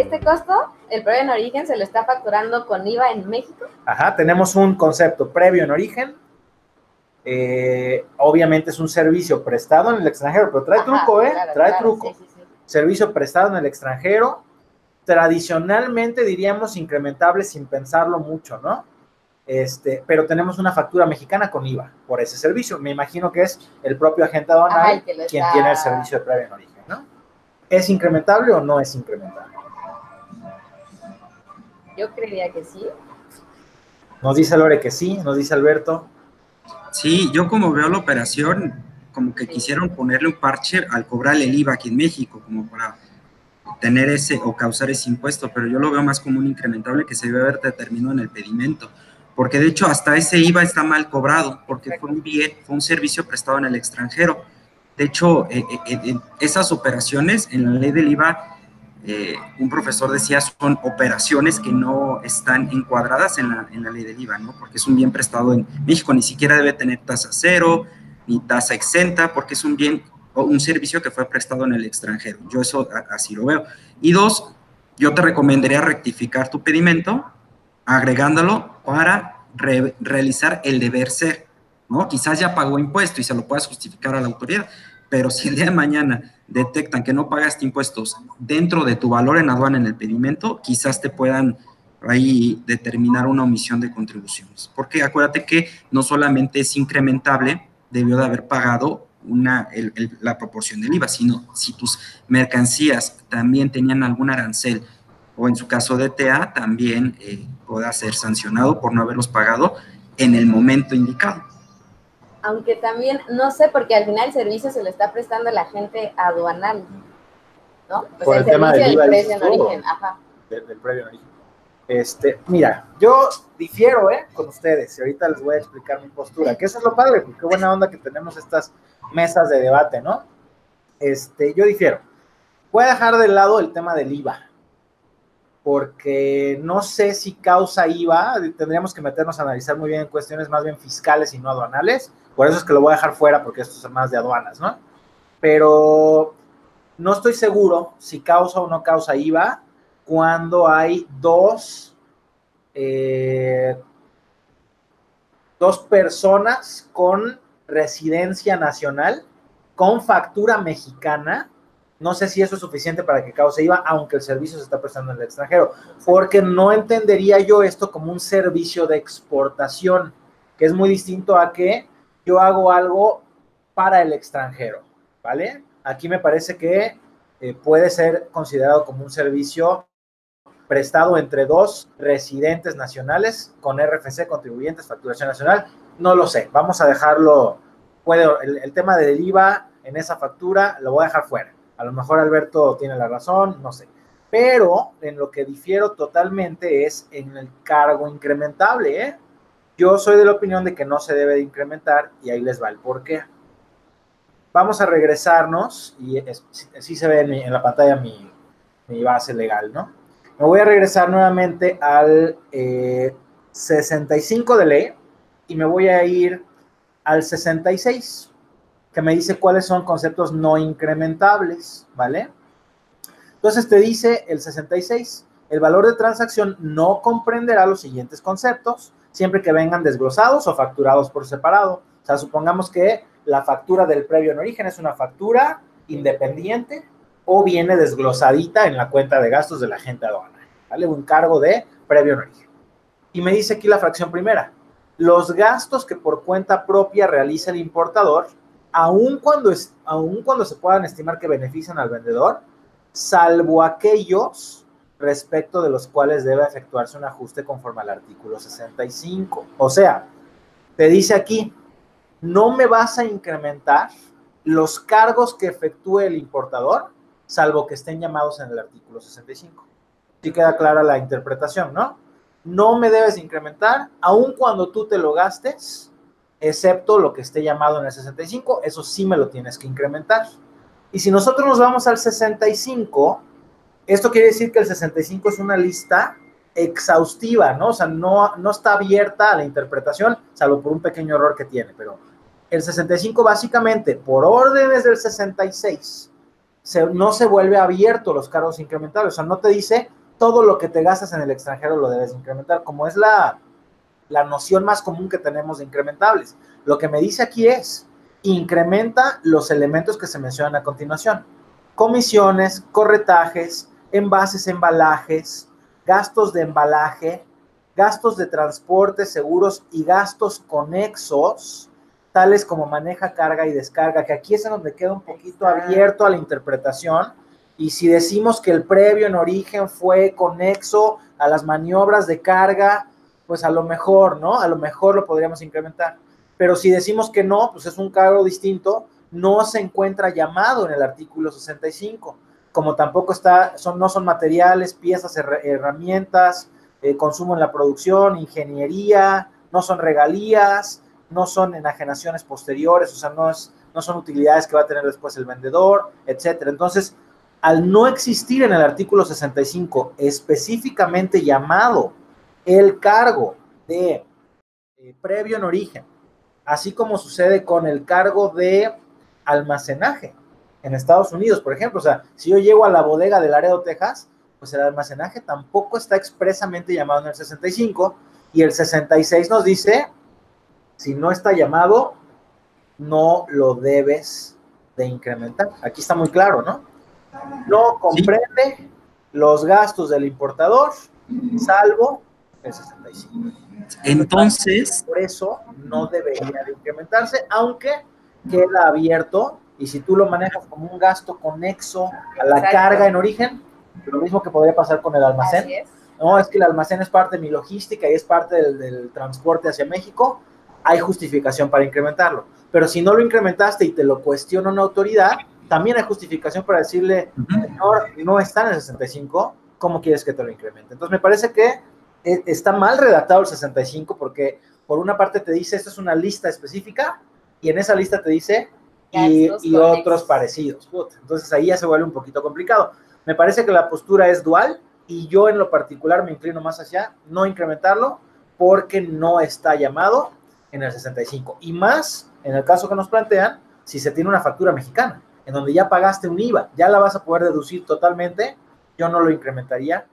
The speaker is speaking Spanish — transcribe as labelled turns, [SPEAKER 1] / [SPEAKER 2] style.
[SPEAKER 1] este costo, el previo en origen, se lo está facturando con IVA en México.
[SPEAKER 2] Ajá, tenemos un concepto previo en origen. Eh, obviamente es un servicio prestado en el extranjero, pero trae truco, ¿eh? trae truco. Servicio prestado en el extranjero. Tradicionalmente diríamos incrementable sin pensarlo mucho, ¿no? Este, pero tenemos una factura mexicana con IVA por ese servicio. Me imagino que es el propio agente aduanal quien tiene el servicio de previo en origen, ¿no? ¿Es incrementable o no es incrementable?
[SPEAKER 1] Yo creería que sí.
[SPEAKER 2] Nos dice Lore que sí, nos dice Alberto.
[SPEAKER 3] Sí, yo como veo la operación, como que quisieron ponerle un parche al cobrar el IVA aquí en México, como para tener ese o causar ese impuesto, pero yo lo veo más como un incrementable que se debe haber determinado en el pedimento, porque de hecho hasta ese IVA está mal cobrado, porque fue un bien, fue un servicio prestado en el extranjero. De hecho, eh, eh, eh, esas operaciones en la ley del IVA eh, un profesor decía, son operaciones que no están encuadradas en la, ley del IVA, ¿no? Porque es un bien prestado en México, ni siquiera debe tener tasa cero, ni tasa exenta, porque es un bien o un servicio que fue prestado en el extranjero. Yo eso así lo veo. Y dos, yo te recomendaría rectificar tu pedimento agregándolo para realizar el deber ser, ¿no? Quizás ya pagó impuesto y se lo puedas justificar a la autoridad, pero si el día de mañana detectan que no pagaste impuestos dentro de tu valor en aduana en el pedimento, quizás te puedan ahí determinar una omisión de contribuciones. Porque acuérdate que no solamente es incrementable, debió de haber pagado una, la proporción del IVA, sino si tus mercancías también tenían algún arancel o en su caso de TA, también eh, ser sancionado por no haberlos pagado en el momento indicado
[SPEAKER 1] aunque también, no sé, porque al final el servicio se lo está prestando la gente aduanal, ¿no?
[SPEAKER 2] Por el, tema del, IVA precio en origen, ajá. Del, previo en origen. Este, mira, yo difiero, ¿eh? Con ustedes, y ahorita les voy a explicar mi postura, que eso es lo padre, porque qué buena onda que tenemos estas mesas de debate, ¿no? Este, yo difiero. Voy a dejar de lado el tema del IVA, porque no sé si causa IVA, tendríamos que meternos a analizar muy bien en cuestiones más bien fiscales y no aduanales, por eso es que lo voy a dejar fuera, porque esto es más de aduanas, ¿no? Pero no estoy seguro si causa o no causa IVA cuando hay dos, eh, dos personas con residencia nacional, con factura mexicana, no sé si eso es suficiente para que cause IVA, aunque el servicio se está prestando en el extranjero, porque no entendería yo esto como un servicio de exportación, que es muy distinto a que yo hago algo para el extranjero, ¿vale? Aquí me parece que eh, puede ser considerado como un servicio prestado entre dos residentes nacionales con RFC, contribuyentes, facturación nacional. No lo sé, vamos a dejarlo, puede, el, el tema del IVA en esa factura lo voy a dejar fuera. A lo mejor Alberto tiene la razón, no sé. Pero en lo que difiero totalmente es en el cargo incrementable, ¿eh? Yo soy de la opinión de que no se debe de incrementar y ahí les va el por qué. Vamos a regresarnos, y así se ve en, la pantalla mi, base legal, ¿no? Me voy a regresar nuevamente al 65 eh, de ley y me voy a ir al 66, que me dice cuáles son conceptos no incrementables, ¿vale? Entonces te dice el 66, el valor de transacción no comprenderá los siguientes conceptos siempre que vengan desglosados o facturados por separado. O sea, supongamos que la factura del previo en origen es una factura independiente o viene desglosadita en la cuenta de gastos de la agente aduana, ¿vale? Un cargo de previo en origen. Y me dice aquí la fracción primera, los gastos que por cuenta propia realiza el importador, aun cuando, es, aun cuando se puedan estimar que benefician al vendedor, salvo aquellos respecto de los cuales debe efectuarse un ajuste conforme al artículo 65. O sea, te dice aquí, no me vas a incrementar los cargos que efectúe el importador, salvo que estén llamados en el artículo 65. Sí queda clara la interpretación, ¿no? No me debes incrementar, aun cuando tú te lo gastes, excepto lo que esté llamado en el 65, eso sí me lo tienes que incrementar. Y si nosotros nos vamos al 65, esto quiere decir que el 65 es una lista exhaustiva, ¿no? O sea, no, no está abierta a la interpretación, salvo por un pequeño error que tiene, pero el 65 básicamente, por órdenes del 66, no se vuelve abierto los cargos incrementales. O sea, no te dice todo lo que te gastas en el extranjero lo debes incrementar, como es la, la noción más común que tenemos de incrementables. Lo que me dice aquí es, incrementa los elementos que se mencionan a continuación. Comisiones, corretajes, envases, embalajes, gastos de embalaje, gastos de transporte, seguros y gastos conexos, tales como maneja carga y descarga, que aquí es en donde queda un poquito abierto a la interpretación. Y si decimos que el previo en origen fue conexo a las maniobras de carga, pues a lo mejor, ¿no? A lo mejor lo podríamos incrementar. Pero si decimos que no, pues es un cargo distinto, no se encuentra llamado en el artículo 65. Como tampoco está, son, no son materiales, piezas, herramientas, eh, consumo en la producción, ingeniería, no son regalías, no son enajenaciones posteriores, o sea, no, es, no son utilidades que va a tener después el vendedor, etcétera. Entonces, al no existir en el artículo 65 específicamente llamado el cargo de eh, previo en origen, así como sucede con el cargo de almacenaje en Estados Unidos, por ejemplo, o sea, si yo llego a la bodega de Laredo, Texas, pues el almacenaje tampoco está expresamente llamado en el 65 y el 66 nos dice si no está llamado, no lo debes de incrementar. Aquí está muy claro, ¿no? No comprende los gastos del importador, salvo el 65.
[SPEAKER 3] Entonces.
[SPEAKER 2] Por eso no debería de incrementarse, aunque queda abierto y si tú lo manejas como un gasto conexo a la carga en origen, lo mismo que podría pasar con el almacén. No, es que el almacén es parte de mi logística y es parte del, del transporte hacia México hay justificación para incrementarlo. Pero si no lo incrementaste y te lo cuestiona una autoridad, también hay justificación para decirle, señor, no está en el 65, ¿cómo quieres que te lo incremente? Entonces me parece que e, está mal redactado el 65 porque por una parte te dice, esto es una lista específica y en esa lista te dice y, y otros parecidos. Entonces ahí ya se vuelve un poquito complicado. Me parece que la postura es dual y yo en lo particular me inclino más hacia no incrementarlo porque no está llamado en el 65. Y más en el caso que nos plantean, si se tiene una factura mexicana, en donde ya pagaste un IVA, ya la vas a poder deducir totalmente, yo no lo incrementaría